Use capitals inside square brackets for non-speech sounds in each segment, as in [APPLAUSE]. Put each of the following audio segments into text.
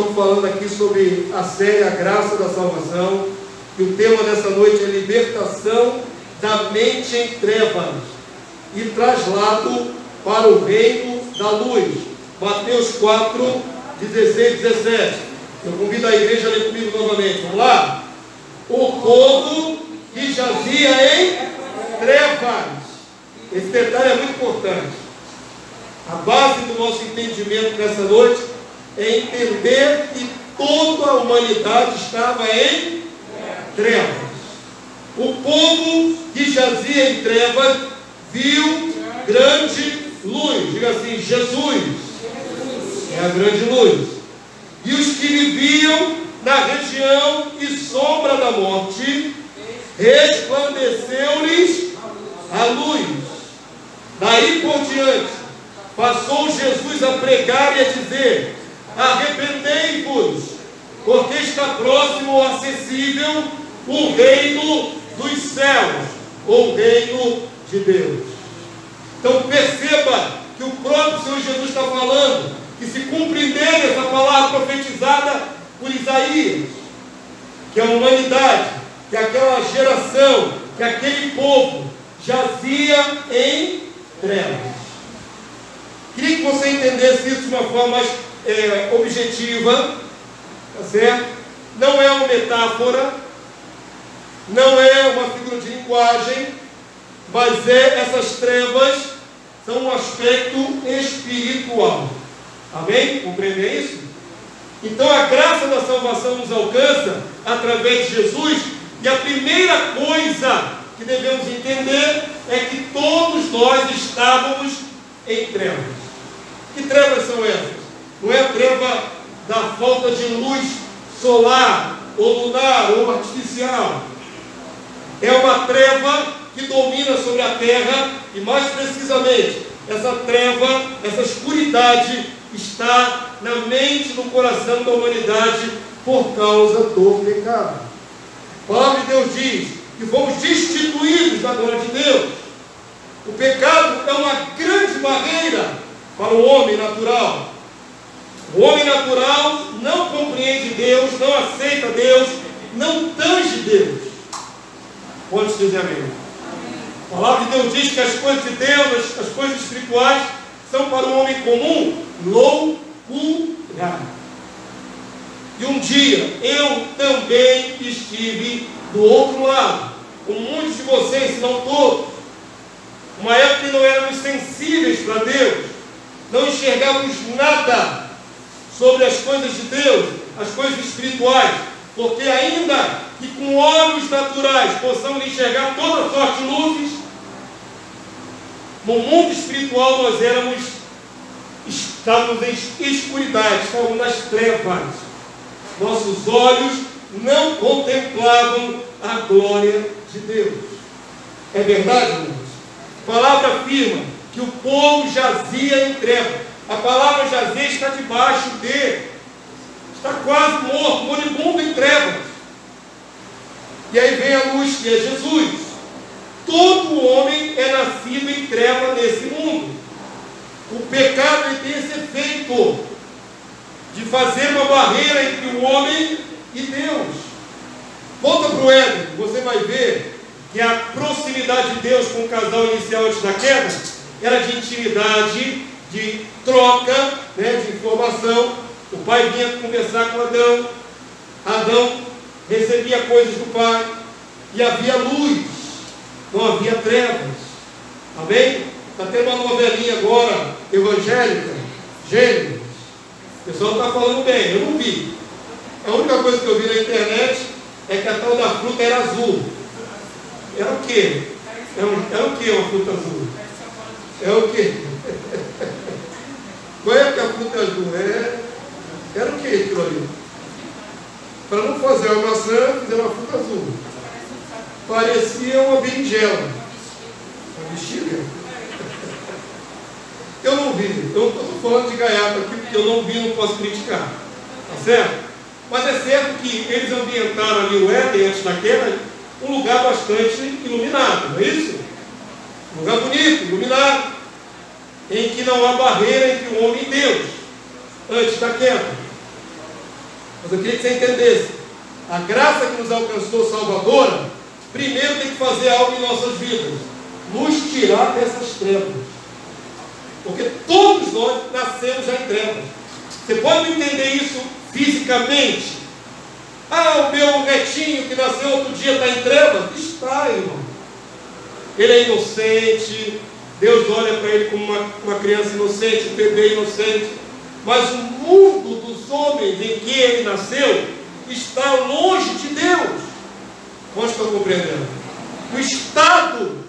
estamos falando aqui sobre a série A Graça da Salvação. E o tema dessa noite é libertação da mente em trevas e traslado para o reino da luz. Mateus 4, 16 e 17. Eu convido a igreja a ler comigo novamente. Vamos lá? O povo que jazia em trevas. Esse detalhe é muito importante. A base do nosso entendimento nessa noite entender que toda a humanidade estava em trevas. O povo que jazia em trevas viu grande luz. Diga assim: Jesus é a grande luz. E os que viviam na região e sombra da morte, resplandeceu-lhes a luz. Daí por diante, passou Jesus a pregar e a dizer: Arrependei-vos, porque está próximo ou acessível o reino dos céus, ou o reino de Deus. Então perceba que o próprio Senhor Jesus está falando, que se cumpre nele essa palavra profetizada por Isaías, que a humanidade, que aquela geração, que aquele povo jazia em trevas. Queria que você entendesse isso de uma forma mais é, objetiva, tá certo? Não é uma metáfora, não é uma figura de linguagem, mas é essas trevas são um aspecto espiritual. Amém? Compreender isso? Então a graça da salvação nos alcança através de Jesus, e a primeira coisa que devemos entender é que todos nós estávamos em trevas. Que trevas são essas? Não é a treva da falta de luz solar, ou lunar, ou artificial. É uma treva que domina sobre a terra, e mais precisamente, essa treva, essa escuridade está na mente, no coração da humanidade por causa do pecado. A palavra de Deus diz que fomos destituídos da glória de Deus. O pecado é uma grande barreira para o homem natural. O homem natural não compreende Deus, não aceita Deus, não tange Deus. Pode dizer amém? A palavra de Deus diz que as coisas de Deus, as coisas espirituais, são para o homem comum loucura. E um dia eu também estive do outro lado, com muitos de vocês, se não todos. Uma época que não éramos sensíveis para Deus, não enxergávamos nada sobre as coisas de Deus, as coisas espirituais, porque ainda que com olhos naturais possamos enxergar toda sorte de luzes, no mundo espiritual nós éramos, estávamos em escuridade, estávamos nas trevas. Nossos olhos não contemplavam a glória de Deus. É verdade, irmãos? A palavra afirma que o povo jazia em trevas. A palavra jazer está debaixo de, está quase morto, moribundo em trevas. E aí vem a luz que é Jesus. Todo homem é nascido em treva nesse mundo. O pecado tem esse efeito de fazer uma barreira entre o homem e Deus. Volta para o Éden, você vai ver que a proximidade de Deus com o casal inicial antes da queda era de intimidade, de troca né, de informação. O pai vinha conversar com Adão, Adão recebia coisas do pai, e havia luz, não havia trevas. Amém? Está tendo uma novelinha agora, evangélica, Gênesis. O pessoal está falando bem, eu não vi. A única coisa que eu vi na internet é que a tal da fruta era azul. Era o quê? Era, um, era o que uma fruta azul? É o quê? [LAUGHS] Qual é que a fruta azul? É, era o que aquilo ali? Para não fazer uma maçã, fizeram uma fruta azul. Parecia uma berinjela. Uma bexiga. [LAUGHS] Eu não vi. Eu estou falando de gaiato aqui porque eu não vi, não posso criticar. Tá certo? Mas é certo que eles ambientaram ali o Éden antes da queda, um lugar bastante iluminado, não é isso? Um lugar bonito, iluminado em que não há barreira entre o homem e Deus, antes da queda. Mas eu queria que você entendesse. A graça que nos alcançou salvadora, primeiro tem que fazer algo em nossas vidas. Nos tirar dessas trevas. Porque todos nós nascemos já em trevas. Você pode entender isso fisicamente? Ah, o meu netinho que nasceu outro dia está em trevas? Está, irmão. Ele é inocente. Deus olha para ele como uma, uma criança inocente, um bebê inocente. Mas o mundo dos homens em que ele nasceu está longe de Deus. Onde estou compreendendo? O estado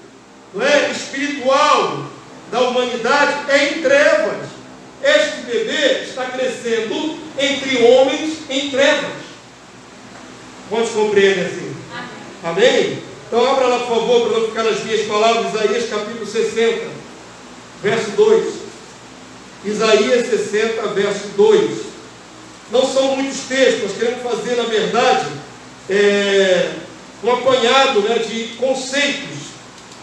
não é, espiritual da humanidade é em trevas. Este bebê está crescendo entre homens em trevas. Quantos compreendem assim? Amém? Amém? Então abra lá, por favor, para não ficar nas minhas palavras, Isaías capítulo 60, verso 2. Isaías 60, verso 2. Não são muitos textos, nós queremos fazer, na verdade, é, um apanhado né, de conceitos,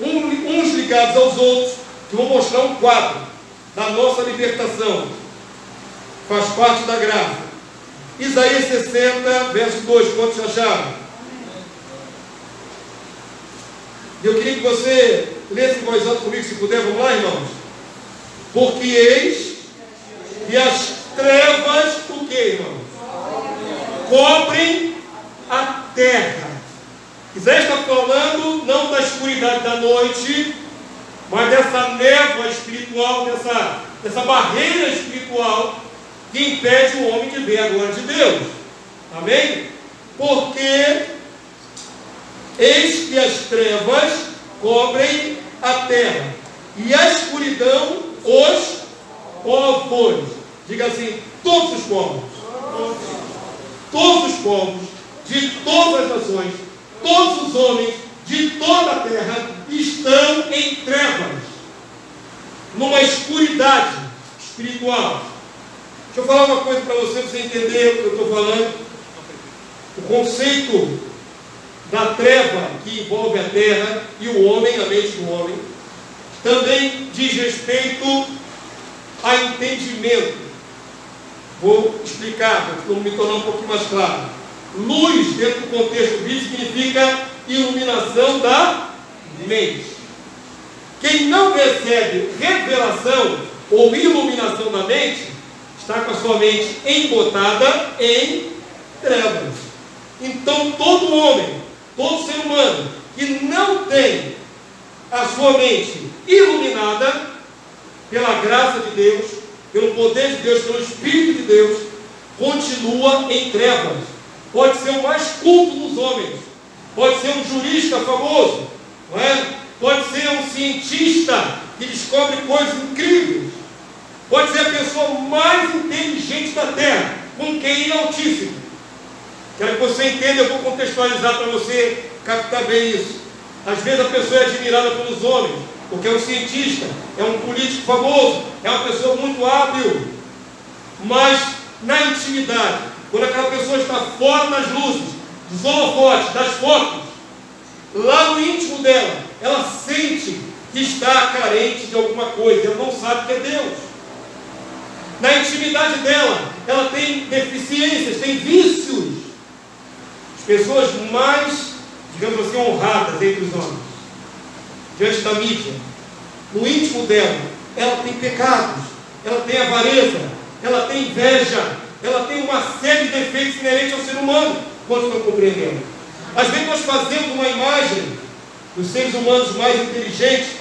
uns ligados aos outros, que vou mostrar um quadro da nossa libertação. Faz parte da graça. Isaías 60, verso 2, quantos acharam? E eu queria que você lesse em voz alta comigo, se puder, vamos lá, irmãos? Porque eis e as trevas, o que, irmãos? Cobrem a terra. Isaías está falando não da escuridade da noite, mas dessa névoa espiritual, dessa, dessa barreira espiritual que impede o homem de ver a glória de Deus. Amém? Porque eis que as trevas cobrem a terra e a escuridão os povos. Diga assim: todos os povos. Todos os povos de todas as nações, todos os homens de toda a terra estão em trevas, numa escuridade espiritual. Deixa eu falar uma coisa para você, para você entender o que eu estou falando. O conceito da treva que envolve a terra e o homem, a mente do homem, também diz respeito a entendimento. Vou explicar, para me tornar um pouquinho mais claro. Luz, dentro do contexto bíblico, significa iluminação da mente. Quem não recebe revelação ou iluminação da mente, está com a sua mente embotada em trevas. Então, todo homem, todo ser humano que não tem a sua mente iluminada pela graça de Deus, pelo poder de Deus, pelo Espírito de Deus, continua em trevas. Pode ser o mais culto dos homens, pode ser um jurista famoso, não é? pode ser um cientista que descobre coisas incríveis, pode ser a pessoa mais inteligente da Terra, com QI altíssimo. Quero que você entenda, eu vou contextualizar para você captar bem isso. Às vezes a pessoa é admirada pelos homens, porque é um cientista, é um político famoso, é uma pessoa muito hábil, mas na intimidade, quando aquela pessoa está fora das luzes, dos holofotes, das fotos, lá no íntimo dela, ela sente que está carente de alguma coisa, ela não sabe que é Deus. Na intimidade dela, ela tem deficiências, tem vícios. As pessoas mais, digamos assim, honradas entre os homens, diante da mídia, no íntimo dela, ela tem pecados, ela tem avareza, ela tem inveja, ela tem uma série de defeitos inerentes ao ser humano. Quantos estão compreendendo? Às vezes nós fazemos uma imagem dos seres humanos mais inteligentes,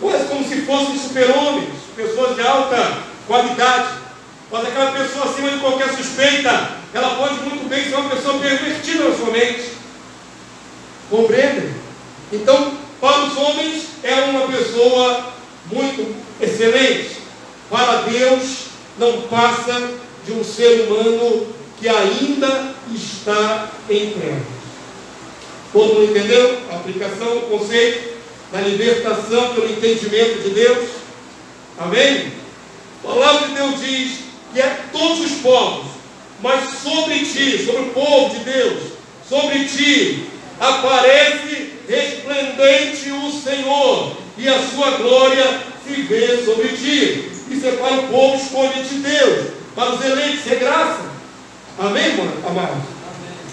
quase como se fossem super-homens, pessoas de alta qualidade. Mas aquela pessoa acima de qualquer suspeita, ela pode muito bem ser uma pessoa pervertida na sua mente. Compreendem? Então, para os homens, é uma pessoa muito excelente. Para Deus, não passa de um ser humano que ainda está em trevas. Todo mundo entendeu a aplicação, o conceito da libertação pelo entendimento de Deus? Amém? A palavra de Deus diz que é todos os povos, mas sobre ti, sobre o povo de Deus, sobre ti, aparece resplendente o Senhor, e a sua glória se vê sobre ti. Isso é para o povo escolhido de Deus, para os eleitos, é graça. Amém, irmão? Amado?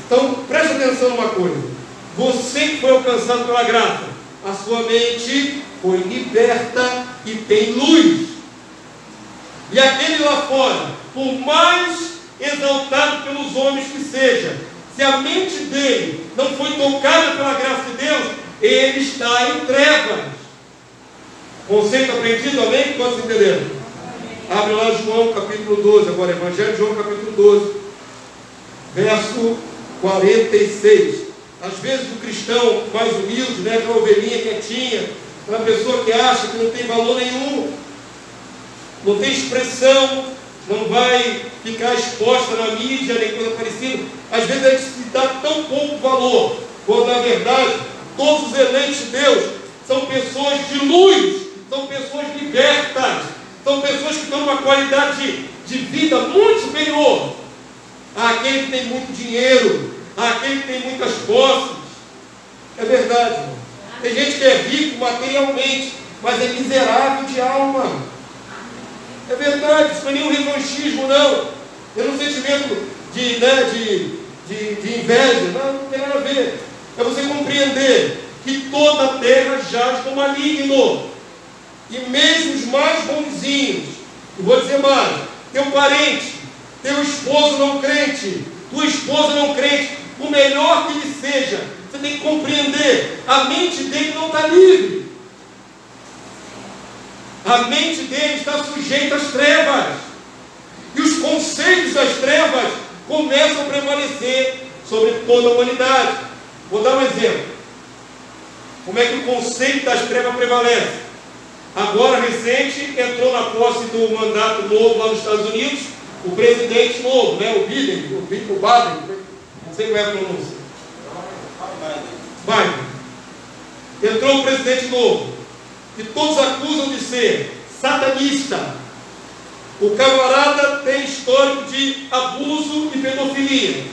Então, preste atenção numa coisa. Você que foi alcançado pela graça, a sua mente foi liberta e tem luz. E aquele lá fora, por mais exaltado pelos homens que seja, se a mente dele não foi tocada pela graça de Deus, ele está em trevas. Conceito aprendido, amém? Quantos entenderam? Abre lá João capítulo 12, agora Evangelho de João capítulo 12, verso 46. Às vezes o cristão mais humilde, né, aquela ovelhinha quietinha, aquela pessoa que acha que não tem valor nenhum, não tem expressão, não vai ficar exposta na mídia, nem coisa parecida. Às vezes a gente se dá tão pouco valor, quando na verdade todos os eleitos de Deus são pessoas de luz, são pessoas libertas, são pessoas que estão numa qualidade de vida muito superior àquele que tem muito dinheiro, àquele que tem muitas posses. É verdade, irmão. Tem gente que é rico materialmente, mas é miserável de alma. É verdade, isso não é nenhum revanchismo, não. É um sentimento de, né, de, de, de inveja. Não, não tem nada a ver. É você compreender que toda a terra jaz com maligno. E mesmo os mais bonzinhos, eu vou dizer mais, teu parente, teu esposo não crente, tua esposa não crente, o melhor que ele seja, você tem que compreender, a mente dele não está livre. A mente dele está sujeita às trevas. E os conceitos das trevas começam a prevalecer sobre toda a humanidade. Vou dar um exemplo. Como é que o conceito das trevas prevalece? Agora, recente, entrou na posse do mandato novo lá nos Estados Unidos, o presidente novo, né, o Biden, o Biden, o Biden não sei qual é a pronúncia. Biden. Entrou um presidente novo que todos acusam de ser satanista. O camarada tem histórico de abuso e pedofilia.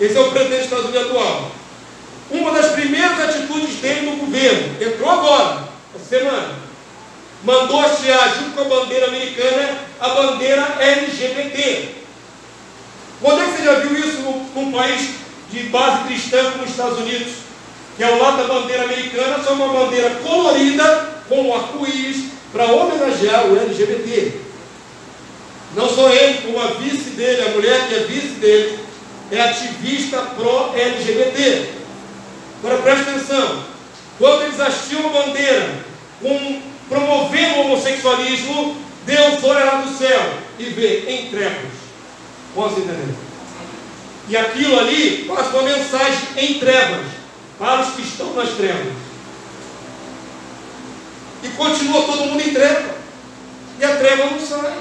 Esse é o presidente dos Estados Unidos atual. Uma das primeiras atitudes dele no governo, entrou agora, essa semana, mandou hastear, junto com a bandeira americana, a bandeira LGBT. Quando é que você já viu isso num país de base cristã como os Estados Unidos? Que ao lado da bandeira americana, só uma bandeira colorida com um arco-íris para homenagear o LGBT. Não só ele, como a vice dele, a mulher que é vice dele, é ativista pró-LGBT. Agora preste atenção, quando eles hastiam a bandeira com, promovendo o homossexualismo, Deus olha lá do céu e vê em trevas. Posso entender? E aquilo ali passa uma mensagem em trevas para os que estão nas trevas. E continua todo mundo em treva. E a treva não sai.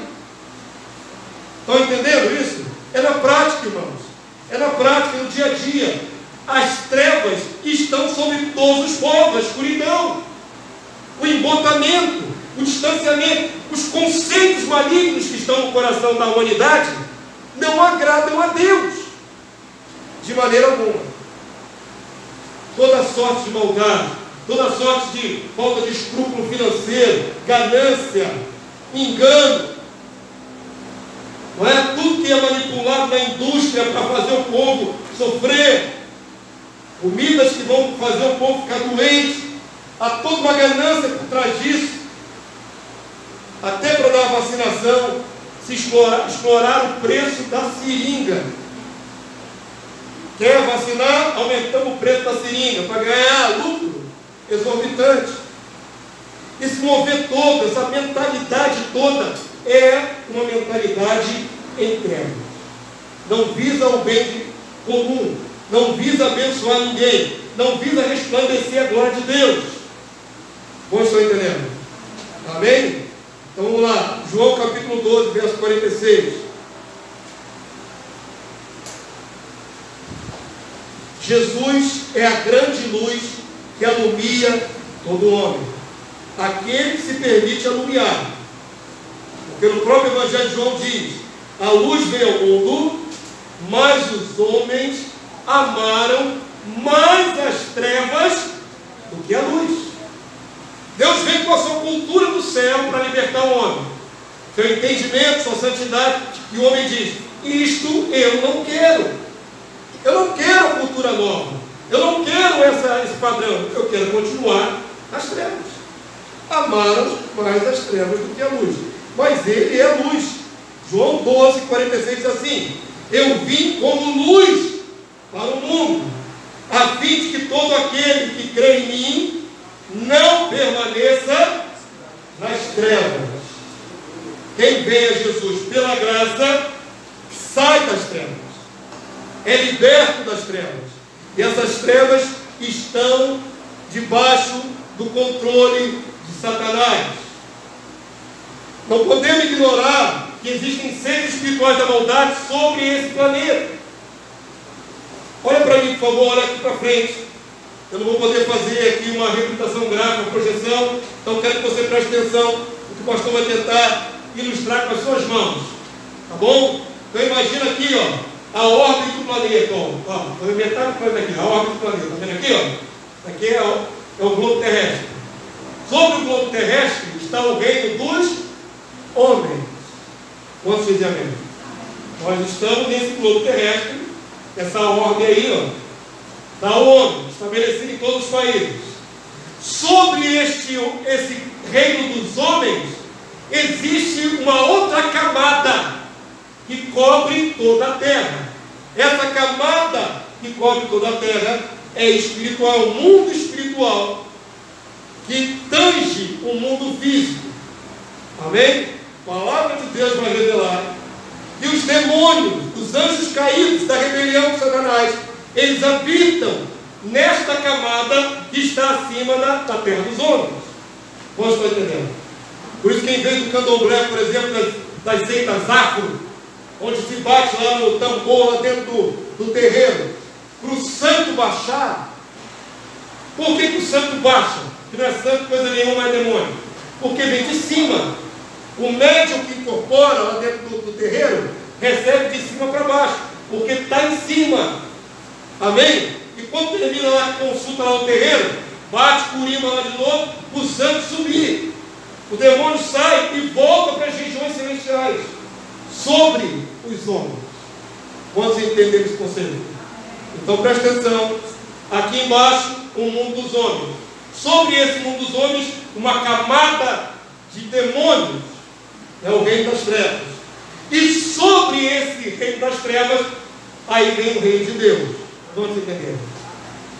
Estão entendendo isso? É na prática, irmãos. É na prática, no dia a dia. As trevas estão sobre todos os povos, a escuridão, o embotamento, o distanciamento, os conceitos malignos que estão no coração da humanidade não agradam a Deus de maneira alguma toda sorte de maldade, toda sorte de falta de escrúpulo financeiro, ganância, engano. Não é tudo que é manipulado na indústria para fazer o povo sofrer, comidas que vão fazer o povo ficar doente, há toda uma ganância por trás disso. Até para dar a vacinação, se explorar, explorar o preço da seringa Quer vacinar? Aumentamos o preço da seringa para ganhar lucro exorbitante. Esse mover todo, essa mentalidade toda, é uma mentalidade trevas. Não visa o bem comum, não visa abençoar ninguém, não visa resplandecer a glória de Deus. Bom, estou entendendo? Amém? Então vamos lá, João capítulo 12, verso 46. Jesus é a grande luz que alumia todo homem. Aquele que se permite alumiar. Porque no próprio Evangelho de João diz: a luz veio ao mundo, mas os homens amaram mais as trevas do que a luz. Deus vem com a sua cultura do céu para libertar o homem. Seu entendimento, sua santidade. E o homem diz: isto eu não quero. Eu não quero cultura nova. Eu não quero essa, esse padrão. Eu quero continuar as trevas. Amaram mais as trevas do que a luz. Mas ele é luz. João 12, 46 diz assim: Eu vim como luz para o mundo, a fim de que todo aquele que crê em mim não permaneça nas trevas. Quem vem a Jesus pela graça sai das trevas, é liberto das trevas. E essas trevas estão debaixo do controle de Satanás. Não podemos ignorar que existem seres espirituais da maldade sobre esse planeta. Olha para mim, por favor, olha aqui para frente. Eu não vou poder fazer aqui uma representação gráfica, uma projeção, então quero que você preste atenção no que o pastor vai tentar ilustrar com as suas mãos. Tá bom? Então imagina aqui, ó, a órbita do planeta. Ó, vou inventar o planeta aqui, a órbita do planeta. Está vendo aqui, ó? Aqui é o, é o globo terrestre. Sobre o globo terrestre está o reino dos homens. Quantos dizem amém? Nós estamos nesse globo terrestre, essa ordem aí, ó, da ONU, estabelecida em todos os países. Sobre este, esse reino dos homens, existe uma outra camada que cobre toda a terra. Essa camada que cobre toda a terra é espiritual, o mundo espiritual que tange o mundo físico. Amém? A palavra de Deus vai revelar que os demônios, os anjos caídos da rebelião de Satanás, eles habitam nesta camada que está acima da, da terra dos homens. Você está entendendo? Por isso, quem vem do candomblé, por exemplo, das, das seitas afro, onde se bate lá no tambor, lá dentro do, do terreiro, para o santo baixar, por que, que o santo baixa? Que não é santo coisa nenhuma, é demônio. Porque vem de cima. O médium que incorpora lá dentro do, do terreiro recebe de cima para baixo, porque está em cima. Amém? E quando termina lá a consulta lá no terreiro, bate curima lá de novo, o santo subir. O demônio sai e volta para as regiões celestiais sobre os homens. Quantos entenderam esse conselho? Então preste atenção. Aqui embaixo, o mundo dos homens. Sobre esse mundo dos homens, uma camada de demônios é o reino das trevas. E sobre esse reino das trevas, aí vem o reino de Deus. Vamos entender?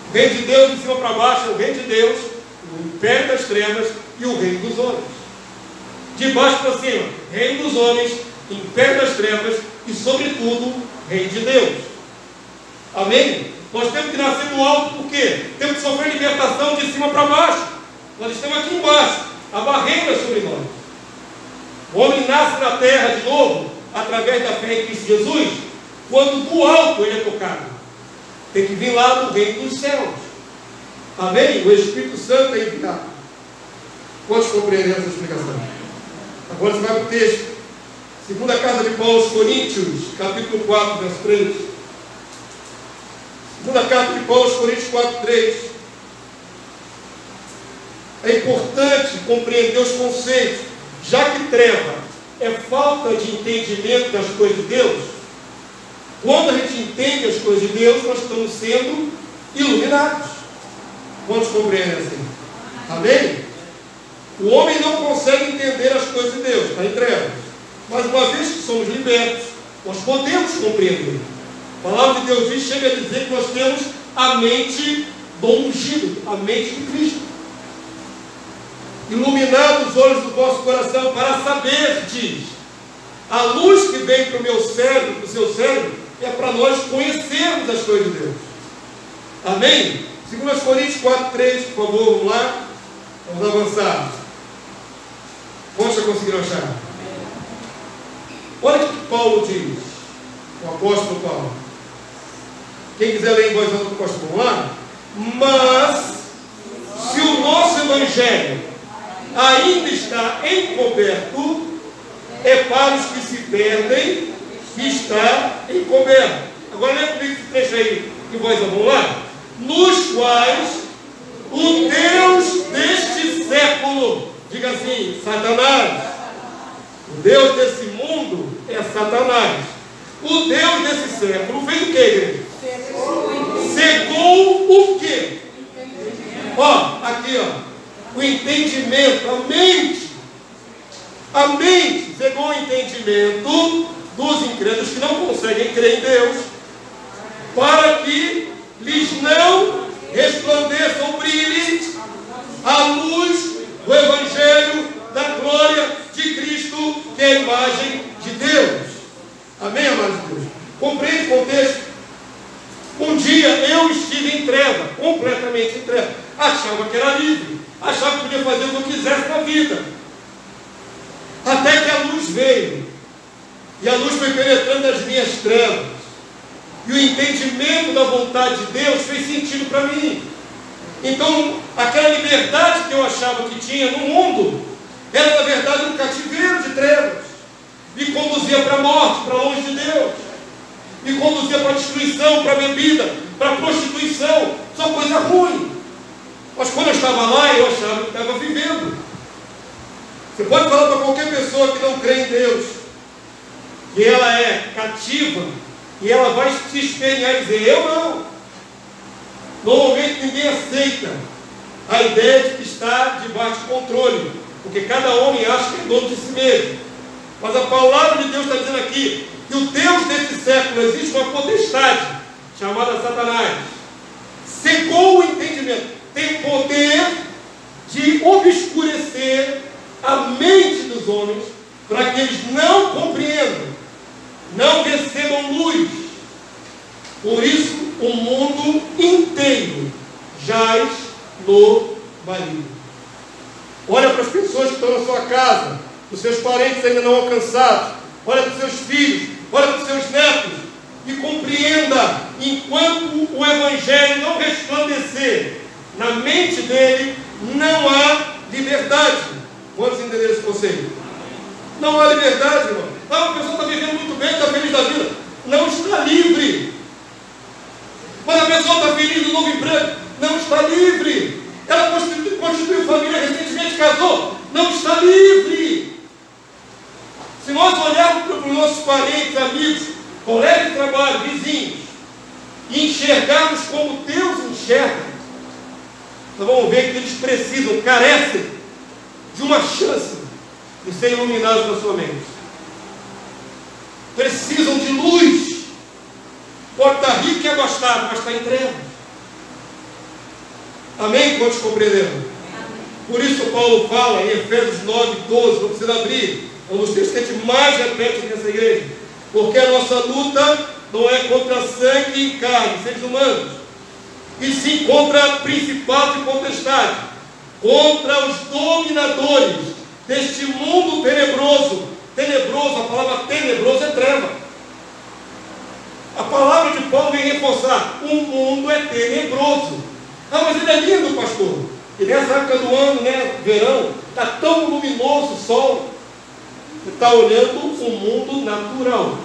O reino de Deus, de cima para baixo, é o reino de Deus, o império das trevas e o reino dos homens de baixo para cima, reino dos homens, império das trevas e, sobretudo, reino de Deus. Amém? Nós temos que nascer do alto, por quê? Temos que sofrer libertação de cima para baixo. Nós estamos aqui embaixo, a barreira é sobre nós. O homem nasce na terra de novo, através da fé em Cristo Jesus, quando do alto ele é tocado. Tem que vir lá do reino dos céus. Amém? O Espírito Santo é enviado. Quantos compreendemos essa explicação? Agora você vai para o texto. Segunda carta de Paulo aos Coríntios, capítulo 4, verso 3. Segunda carta de Paulo aos Coríntios 4, 3. É importante compreender os conceitos, já que treva é falta de entendimento das coisas de Deus. Quando a gente entende as coisas de Deus, nós estamos sendo iluminados. Quantos compreendem assim? Amém? O homem não consegue entender as coisas de Deus, está em trevas. Mas uma vez que somos libertos, nós podemos compreender. A palavra de Deus diz, chega a dizer que nós temos a mente do ungido, a mente de Cristo. Iluminado os olhos do vosso coração para saber, diz. A luz que vem para o meu cérebro, para o seu cérebro, é para nós conhecermos as coisas de Deus. Amém? 2 Coríntios 4, 3, por favor, vamos lá. Vamos avançar. Já conseguiram achar? Olha o que Paulo diz, o apóstolo Paulo. Quem quiser ler em voz alta, vamos lá? Mas, se o nosso evangelho ainda está encoberto, é para os que se perdem que está encoberto. Agora lê esse trecho aí em voz alta, vamos lá? Nos quais o Deus deste século Diga assim: Satanás. O Deus desse mundo é Satanás. O Deus desse século fez o que, igreja? Cegou o quê? Ó, aqui, ó. O entendimento, a mente. A mente cegou o entendimento dos incrédulos que não conseguem crer em Deus, para que lhes não resplandeça ou brilhe a luz do Evangelho da glória de Cristo, que é a imagem de Deus. Amém, amados de Deus? Compreende o contexto? Um dia eu estive em treva, completamente em treva. Achava que era livre, achava que podia fazer o que eu quisesse na vida. Até que a luz veio. E a luz foi penetrando as minhas trevas. E o entendimento da vontade de Deus fez sentido para mim. Então, aquela liberdade que eu achava que tinha no mundo, era na verdade um cativeiro de trevas. Me conduzia para a morte, para longe de Deus. Me conduzia para a destruição, para a bebida, para a prostituição. Só coisa ruim. Mas quando eu estava lá, eu achava que estava vivendo. Você pode falar para qualquer pessoa que não crê em Deus, que ela é cativa, e ela vai se espelhar e dizer, eu não. Normalmente ninguém aceita a ideia de que está debaixo de controle, porque cada homem acha que é dono de si mesmo. Mas a palavra de Deus está dizendo aqui que o Deus desse século existe uma potestade chamada Satanás. Secou o entendimento, tem poder de obscurecer a mente dos homens para que eles não compreendam, não recebam luz. Por isso, o mundo inteiro jaz no maligno. Olha para as pessoas que estão na sua casa, os seus parentes ainda não alcançados, olha para os seus filhos, olha para os seus netos e compreenda, enquanto o Evangelho não resplandecer na mente dele, não há liberdade. Quantos entenderam esse conselho? Não há liberdade, irmão. Ah, a pessoa está vivendo muito bem, está feliz da vida. Não está livre. Mas a pessoa está feliz do novo emprego. Não está livre. Ela constituiu, constituiu família, recentemente casou. Não está livre. Se nós olharmos para os nossos parentes, amigos, colegas de trabalho, vizinhos, e enxergarmos como Deus enxerga, nós vamos ver que eles precisam, carecem de uma chance de ser iluminados na sua mente. Precisam de luz. Pode estar rico e abastado, mas está em trevas. Amém? Quantos compreenderam? Por isso Paulo fala em Efésios 9, 12, não precisa abrir, um dos textos que a gente mais repete nessa igreja. Porque a nossa luta não é contra sangue e carne, seres humanos, e sim contra principados e potestades, contra os dominadores deste mundo tenebroso. Tenebroso, a palavra tenebroso é treva. A palavra de Paulo vem reforçar: o mundo é tenebroso. Ah, mas ele é lindo, pastor. E nessa época do ano, né, verão, está tão luminoso o sol. Está olhando o mundo natural.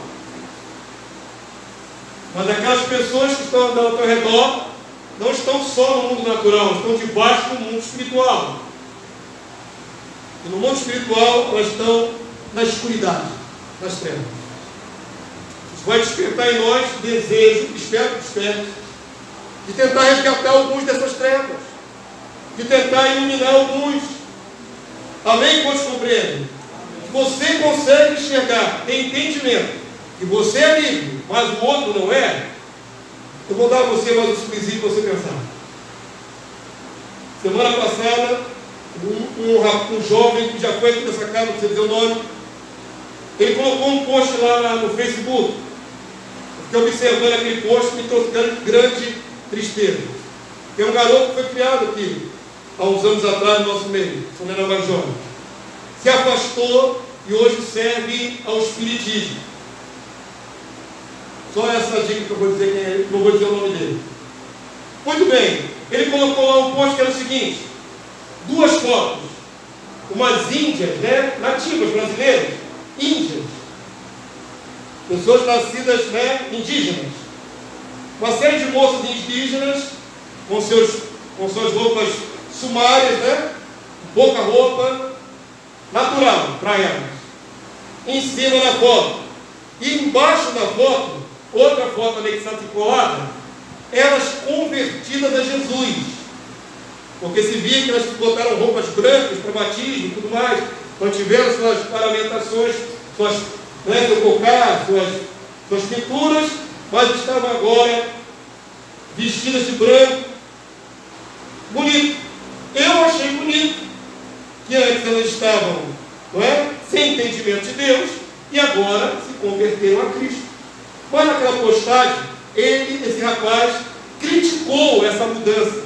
Mas aquelas pessoas que estão ao teu redor não estão só no mundo natural, estão debaixo do mundo espiritual. E no mundo espiritual elas estão na escuridade, nas trevas. Isso vai despertar em nós desejo, espero que desperte, de tentar resgatar alguns dessas trevas, de tentar iluminar alguns. Amém? Quantos compreendem? Você consegue enxergar, tem entendimento, que você é livre, mas o outro não é. Eu vou dar a você mais um simplizinho para você pensar. Semana passada, um, um, um, jovem que já foi aqui nessa casa, não precisa dizer o nome, ele colocou um post lá no Facebook. Eu fiquei observando aquele post me trouxe grande, tristeza. Tem um garoto que foi criado aqui, há uns anos atrás, no nosso meio, quando era mais jovem. Se afastou e hoje serve ao Espiritismo. Só essa dica que eu vou dizer quem é, não vou dizer o nome dele. Muito bem, ele colocou lá um post que era o seguinte: duas fotos, umas índias, né, nativas brasileiras, índias, pessoas nascidas né, indígenas, uma série de moças indígenas com, seus, com suas roupas sumárias, né, pouca roupa, natural elas, em cima da foto E embaixo da foto, outra foto anexada elas convertidas a Jesus. Porque se via que elas botaram roupas brancas para batismo e tudo mais, mantiveram suas paramentações, suas, né, seu cocar, suas, suas pinturas, mas estavam agora vestidas de branco. Bonito. Eu achei bonito que antes elas estavam não é, sem entendimento de Deus e agora se converteram a Cristo. Mas naquela postagem, ele, esse rapaz, criticou essa mudança.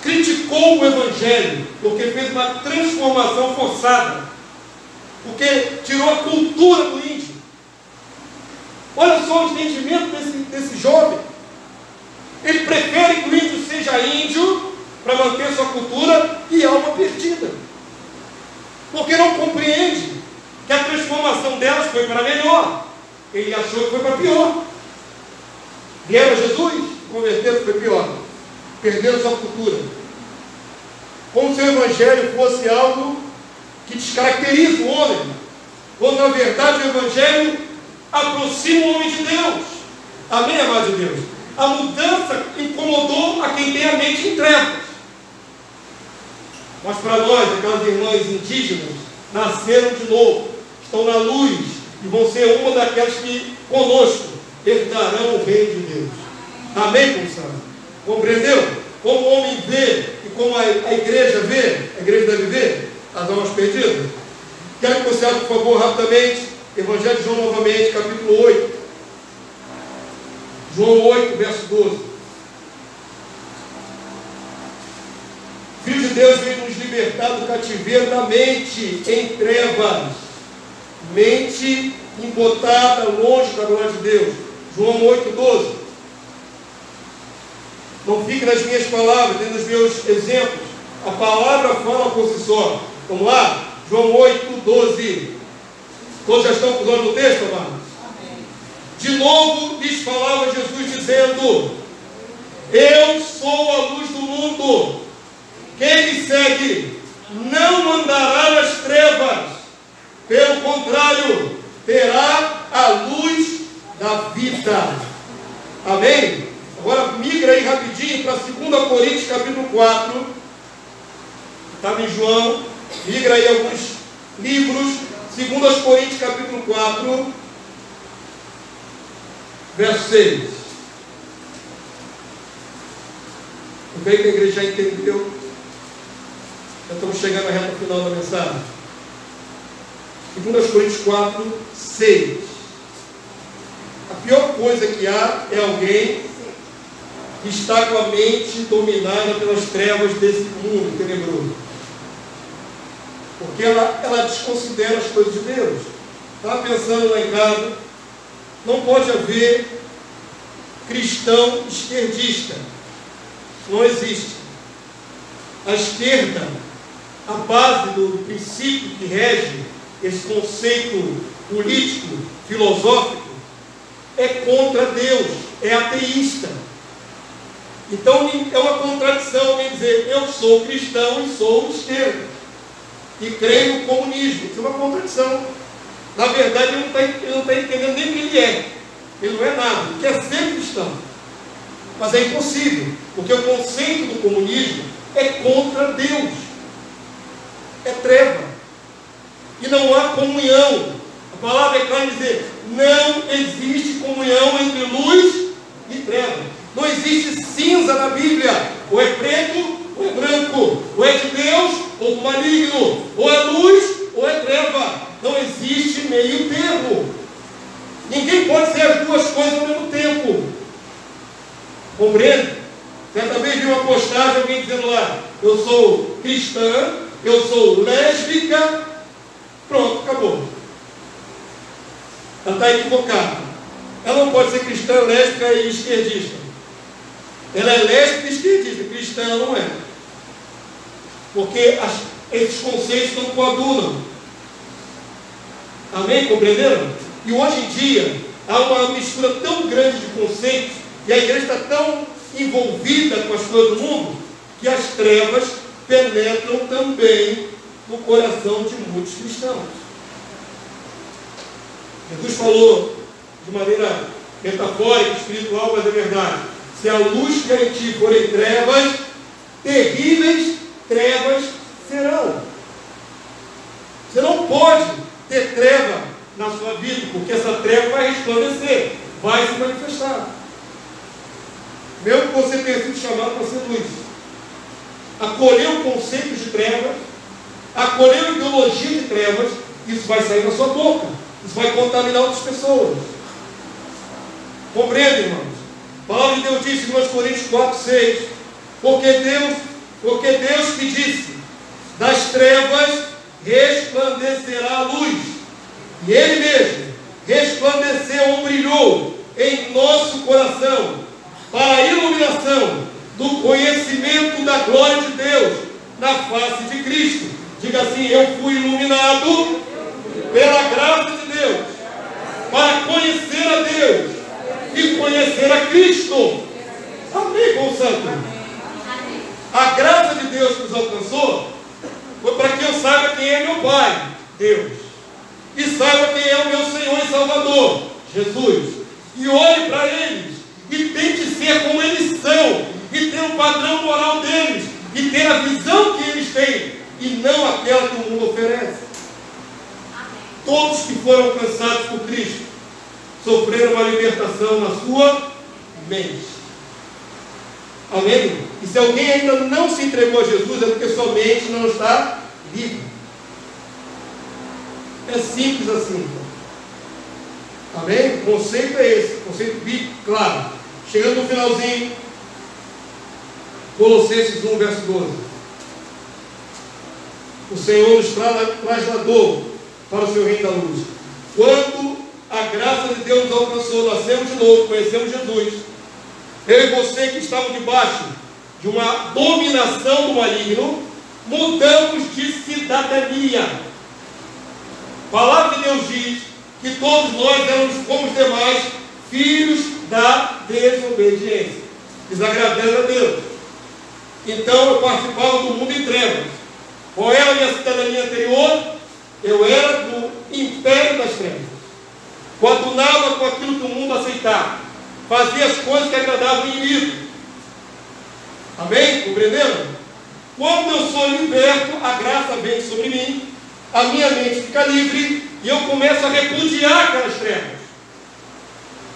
Criticou o Evangelho, porque fez uma transformação forçada. Porque tirou a cultura do índio. Olha só o entendimento desse, desse jovem. Ele prefere que o índio seja índio para manter sua cultura e alma perdida. Porque não compreende que a transformação delas foi para melhor. Ele achou que foi para pior. Vieram a Jesus, converteram, foi pior. Perderam sua cultura. Como se o Evangelho fosse algo que descaracteriza o homem. Quando na verdade o Evangelho aproxima o homem de Deus. Amém, amado de Deus? A mudança incomodou a quem tem a mente em trevas. Mas para nós, aquelas irmãs indígenas, nasceram de novo, estão na luz e vão ser uma daquelas que conosco herdarão o reino de Deus. Amém, Gonçalo? Compreendeu? Como o homem vê e como a, a igreja vê, a igreja deve ver as almas perdidas. Quero que você abra, por favor, rapidamente, Evangelho de João novamente, capítulo 8. João 8, verso 12. Filho de Deus veio nos libertar do cativeiro da mente em trevas, mente embotada longe da glória de Deus. João 8, 12. Não fique nas minhas palavras, nem nos meus exemplos. A palavra fala por si só. Vamos lá? João 8, 12. Todos já estão com no texto, amados? De novo lhes falava Jesus dizendo: Eu sou a luz do mundo. Quem me segue não andará nas trevas, pelo contrário, terá a luz da vida. Amém? Agora migra aí rapidinho para 2 Coríntios capítulo 4. Estava em João. Migra aí alguns livros. 2 Coríntios capítulo 4. Verso 6. Eu creio que a igreja entendeu já estamos chegando à reta final da mensagem. 2 Coríntios 4, 6. A pior coisa que há é alguém que está com a mente dominada pelas trevas desse mundo tenebroso. Porque ela, ela desconsidera as coisas de Deus. Estava pensando lá em casa, não pode haver cristão esquerdista. Não existe. A esquerda a base do princípio que rege esse conceito político, filosófico, é contra Deus, é ateísta. Então é uma contradição alguém dizer eu sou cristão e sou esquerda. E creio no comunismo. Isso é uma contradição. Na verdade, ele não está tá entendendo nem o que ele é. Ele não é nada. Ele quer ser cristão. Mas é impossível. Porque o conceito do comunismo é contra Deus é treva. E não há comunhão. A palavra é clara dizer: não existe comunhão entre luz e treva. Não existe cinza na Bíblia. Ou é preto ou é branco. Ou é de Deus ou do maligno. Ou é luz ou é treva. Não existe meio termo. Ninguém pode ser as duas coisas ao mesmo tempo. Compreende? Certa vez vi uma postagem, alguém dizendo lá, eu sou cristã, eu sou lésbica, pronto, acabou. Ela está equivocada. Ela não pode ser cristã, e esquerdista. Ela é lésbica e esquerdista, cristã ela não é. Porque as, esses conceitos não coadunam. Amém? Compreenderam? E hoje em dia há uma mistura tão grande de conceitos e a igreja está tão envolvida com as coisas do mundo que as trevas penetram também no coração de muitos cristãos. Jesus falou de maneira metafórica, espiritual, mas é verdade. Se a luz que em ti forem trevas, terríveis trevas serão. Você não pode ter treva na sua vida, porque essa treva vai resplandecer, vai se manifestar. Mesmo que você tenha sido chamado para ser luz. Acolheu conceitos de trevas, acolheu ideologia de trevas, isso vai sair da sua boca. Isso vai contaminar outras pessoas. Compreende, irmãos? A palavra de Deus diz em 2 Coríntios 4, 6. Porque Deus, porque Deus que disse, das trevas resplandecerá a luz. E Ele mesmo resplandeceu ou brilhou em nosso coração para a iluminação do conhecimento da glória de Deus na face de Cristo. Diga assim: Eu fui iluminado pela graça de Deus para conhecer a Deus e conhecer a Cristo. Amém, com Santo. A graça de Deus que nos alcançou foi para que eu saiba quem é meu Pai, Deus, e saiba quem é o meu Senhor e Salvador, Jesus, e olhe para eles e tente ser como eles são, e ter o padrão moral deles, e ter a visão que eles têm, e não aquela que o mundo oferece. Todos que foram alcançados por Cristo sofreram uma libertação na sua mente. Amém? E se alguém ainda não se entregou a Jesus, é porque sua mente não está livre. É simples assim. Amém? O conceito é esse, conceito bíblico, claro. Chegando no finalzinho, Colossenses 1, verso 12. O Senhor nos trasladou para o seu reino da luz. Quando a graça de Deus nos alcançou, nascemos de novo, conhecemos Jesus. Eu e você que estavam debaixo de uma dominação do maligno, mudamos de cidadania. A palavra de Deus diz que todos nós éramos como os demais, filhos da desobediência, desagradando a Deus. Então eu participava do mundo em trevas. Qual era a minha cidadania anterior? Eu era do império das trevas. Coadunava com aquilo que o mundo aceitava. Fazia as coisas que agradavam o inimigo. Amém? Compreenderam? Quando eu sou liberto, a graça vem sobre mim, a minha mente fica livre e eu começo a repudiar aquelas trevas.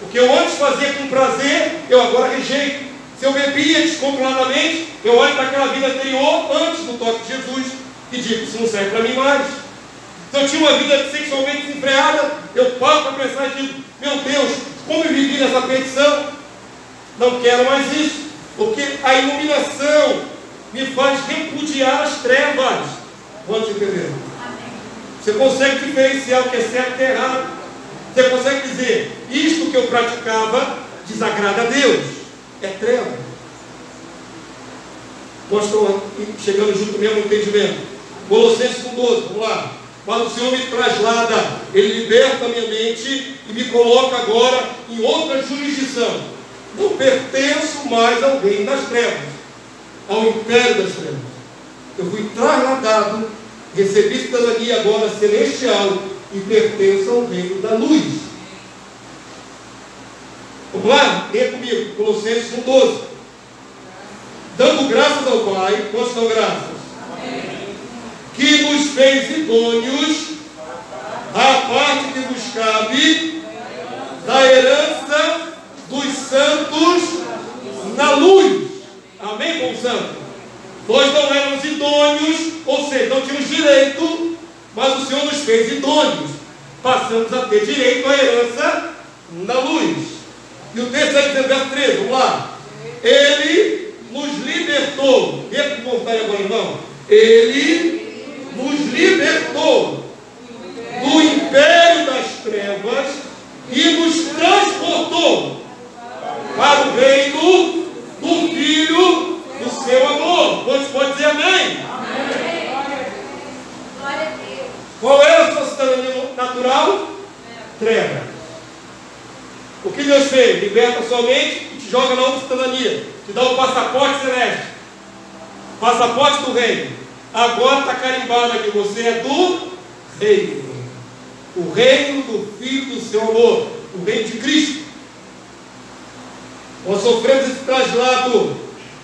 O que eu antes fazia com prazer, eu agora rejeito. Se eu bebia descontroladamente, eu olho para aquela vida anterior, antes do toque de Jesus, e digo: Isso não serve para mim mais. Se eu tinha uma vida sexualmente desenfreada, eu paro para pensar e digo: Meu Deus, como eu vivi nessa petição? Não quero mais isso, porque a iluminação me faz repudiar as trevas. Quantos entenderam? Você consegue diferenciar o que é certo e é errado. Você consegue dizer: Isto que eu praticava desagrada a Deus. É treva. Nós estamos chegando junto mesmo no entendimento. Colossenses 1,12, vamos lá. Mas o Senhor me traslada, Ele liberta minha mente e me coloca agora em outra jurisdição. Não pertenço mais ao reino das trevas, ao império das trevas. Eu fui trasladado, recebi cidadania agora celestial e pertenço ao reino da luz. Vamos lá? Leia comigo, Colossenses 1,12. Dando graças ao Pai, quantas são graças? Que nos fez idôneos à parte que nos cabe da herança dos santos na luz. Amém, com santo? Nós não éramos idôneos, ou seja, não tínhamos direito, mas o Senhor nos fez idôneos. Passamos a ter direito à herança na luz. E o texto aí diz, verso 13, vamos lá. Ele nos libertou. Vê com vontade agora, irmão. Ele libertou do império das trevas e nos transportou para o reino do Filho do seu amor. Quantos pode dizer amém? Qual é a sua cidadania natural? Treva. O que Deus fez? Liberta sua mente e te joga na outra cidadania. Te dá o passaporte celeste. Passaporte do reino. Agora está carimbado aqui, você é do reino. o reino do Filho do seu amor, o reino de Cristo. Nós sofremos esse traslado,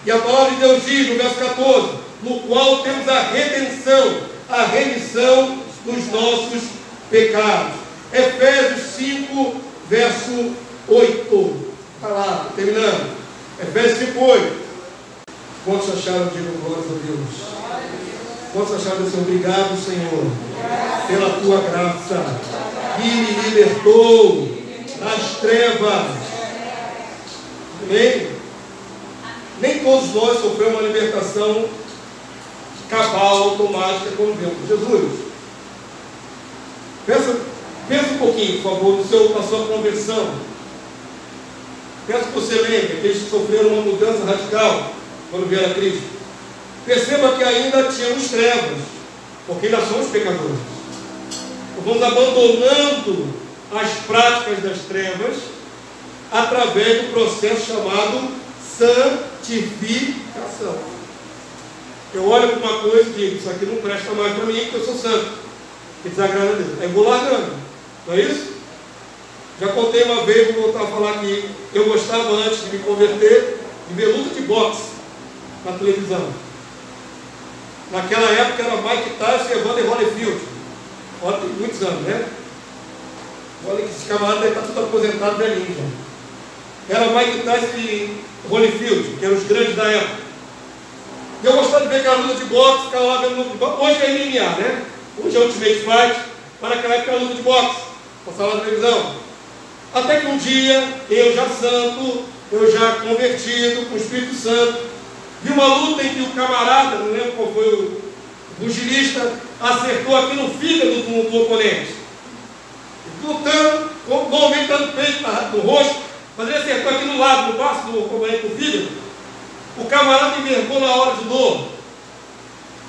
e a palavra de Deus diz no verso 14: no qual temos a redenção, a remissão dos nossos pecados. Efésios 5, verso 8. Está lá, terminando. Efésios 5, 8. Quantos acharam, digam glórias a Deus? Quantos acharam assim, obrigado, Senhor, pela tua graça, que me libertou das trevas. Amém? Nem todos nós sofremos uma libertação cabal, automática, como vemos. Jesus, pensa, pensa um pouquinho, por favor, no seu, na sua conversão. Peço que você lembre que eles sofreram uma mudança radical quando vieram a Cristo. Perceba que ainda tínhamos trevas, porque ainda somos pecadores. Vamos abandonando as práticas das trevas através do processo chamado santificação. Eu olho para uma coisa e digo, isso aqui não presta mais para mim, porque eu sou santo. Que desagrada a Deus. Aí vou largando. Não é isso? Já contei uma vez, vou voltar a falar que eu gostava antes de me converter de ver luta de boxe na televisão. Naquela época era Mike Tyson e Evander Holyfield. Olha, tem muitos anos, né? Olha que esse camarada deve estar tudo aposentado velhinho já. Era Mike Tyson e Holyfield, que eram os grandes da época. E eu gostava de ver aquela luta de boxe, ficava lá vendo luta de boxe. Hoje é MMA, né? Hoje é Ultimate Fight, mas naquela época era luta de boxe. Passava na televisão. Até que um dia, eu já santo, eu já convertido com o Espírito Santo, vi uma luta em que o camarada, não lembro qual foi o pugilista, acertou aqui no fígado do, do oponente. Lutando, normalmente dando peito no rosto, mas ele acertou aqui no lado, no braço do oponente do fígado. O camarada envergou na hora de dor.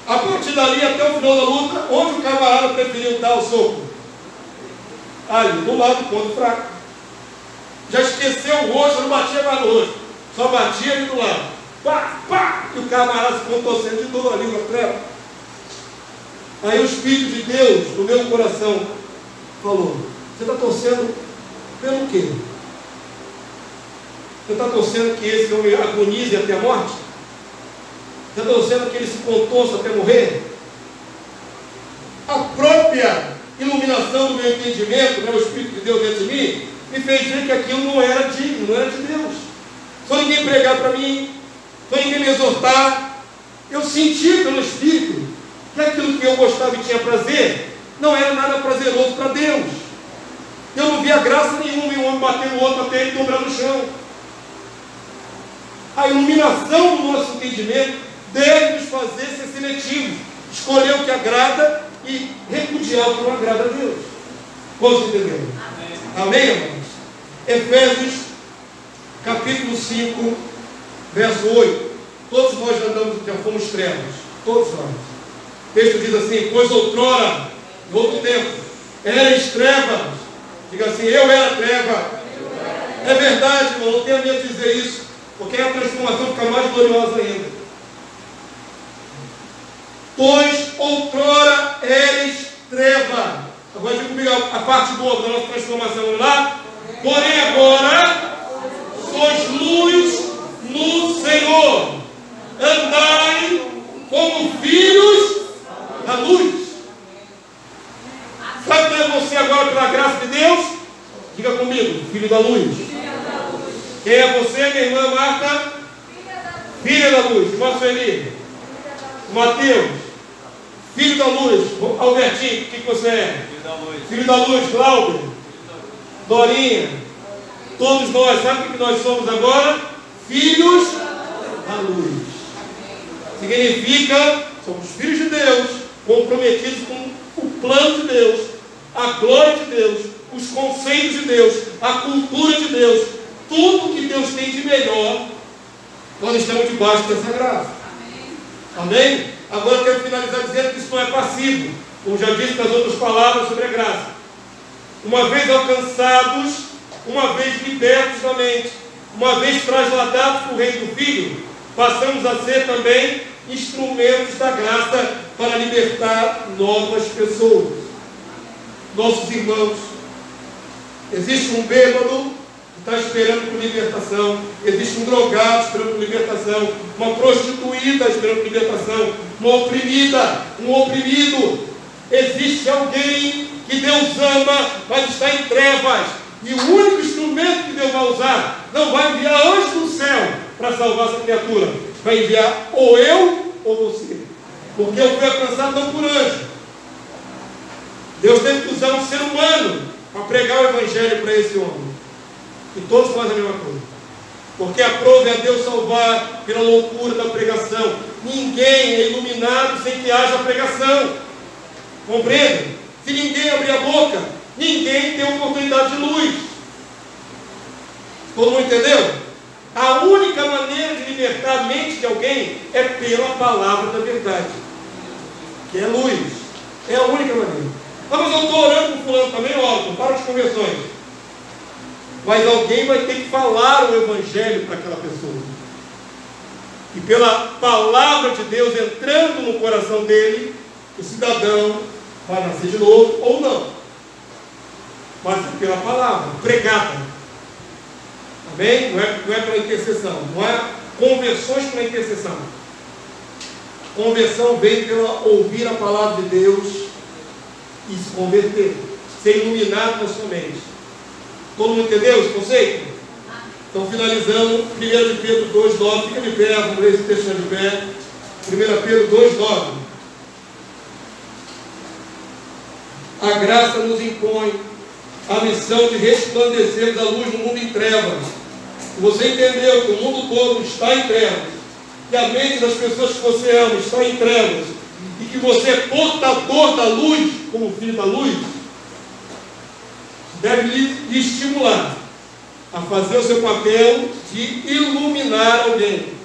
A partir dali até o final da luta, onde o camarada preferiu dar o soco? Ali, do lado do ponto fraco. Já esqueceu o rosto, não batia mais no rosto. Só batia ali do lado. Pá, pá! E o camarada se contorcendo de dor ali na treva. Aí o Espírito de Deus, no meu coração, falou: Você está torcendo pelo quê? Você está torcendo que esse homem agonize até a morte? Você está torcendo que ele se contorça até morrer? A própria iluminação do meu entendimento, né, o Espírito de Deus dentro de mim, me fez ver que aquilo não era digno, não era de Deus. Foi ninguém pregar para mim, foi ninguém me exortar. Eu senti pelo Espírito que aquilo que eu gostava e tinha prazer não era nada prazeroso para Deus. Eu não via graça nenhuma em um homem bater no outro até ele dobrar no chão. A iluminação do nosso entendimento deve nos fazer ser seletivos, escolher o que agrada e repudiar o que não agrada a Deus. Quantos entenderam? Amém, Amém irmãos? Efésios, capítulo 5, verso 8. Todos nós andamos, já fomos trevas. Todos nós. O texto diz assim: Pois outrora, no outro tempo, eras trevas. Diga assim: Eu era treva. É verdade, irmão, não tenha medo de dizer isso, porque a transformação fica mais gloriosa ainda. Pois outrora eres treva. Agora diga comigo a parte boa da nossa transformação. Vamos lá? Porém agora sois luz no Senhor. Andai como filhos da luz. Sabe quem é você agora pela graça de Deus? Diga comigo, filho da luz. Quem é você, minha irmã Marta? Filha da luz. Irmã Sueli. Mateus. Filho da luz. Albertinho, o que, que você é? Filho da luz. Filho da luz, Cláudio. Dorinha. Todos nós, sabe o que nós somos agora? Filhos da luz. Significa, somos filhos de Deus, comprometidos com o plano de Deus, a glória de Deus, os conceitos de Deus, a cultura de Deus, tudo que Deus tem de melhor, nós estamos debaixo dessa graça. Amém? Agora eu quero finalizar dizendo que isso não é passivo, como já disse nas outras palavras sobre a graça. Uma vez alcançados, uma vez libertos da mente, uma vez trasladados para o reino do Filho, passamos a ser também instrumentos da graça para libertar novas pessoas. nossos irmãos. Existe um bêbado que está esperando por libertação. Existe um drogado esperando por libertação. Uma prostituída esperando por libertação. Uma oprimida, um oprimido. Existe alguém que Deus ama, mas está em trevas. E o único instrumento que Deus vai usar não vai enviar anjo do céu para salvar essa criatura. Vai enviar ou eu ou você. Porque eu fui alcançado não por anjo. Deus teve que usar um ser humano para pregar o evangelho para esse homem. E todos fazem a mesma coisa. Porque aprove a Deus salvar pela loucura da pregação. Ninguém é iluminado sem que haja pregação. Compreende? Se ninguém abrir a boca, ninguém tem oportunidade de luz. Todo mundo entendeu? A única maneira de libertar a mente de alguém é pela palavra da verdade, que é luz. É a única maneira. Ah, mas eu estou orando com fulano também, oro, para de conversões. Mas alguém vai ter que falar o Evangelho para aquela pessoa. E pela palavra de Deus entrando no coração dele, o cidadão vai nascer de novo ou não. Mas pela palavra, pregada. Amém? Não é, não é pela intercessão. Não é conversões pela intercessão. Conversão vem pela ouvir a palavra de Deus e se converter, ser iluminado na sua mente. Todo mundo entendeu esse conceito? Então, finalizando, 1 de Pedro 2,9, fica de pé, vamos ler esse texto de pé. 1 Pedro 2,9. A graça nos impõe a missão de resplandecermos a luz no mundo em trevas. Você entendeu que o mundo todo está em trevas, que a mente das pessoas que você ama está em trevas, e que você é portador da luz, como filho da luz, deve lhe estimular a fazer o seu papel de iluminar alguém.